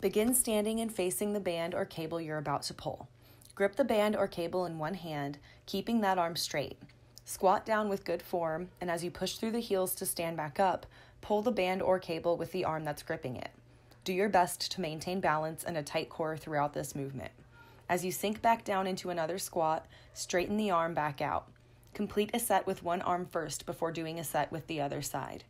Begin standing and facing the band or cable you're about to pull. Grip the band or cable in one hand, keeping that arm straight. Squat down with good form, and as you push through the heels to stand back up, pull the band or cable with the arm that's gripping it. Do your best to maintain balance and a tight core throughout this movement. As you sink back down into another squat, straighten the arm back out. Complete a set with one arm first before doing a set with the other side.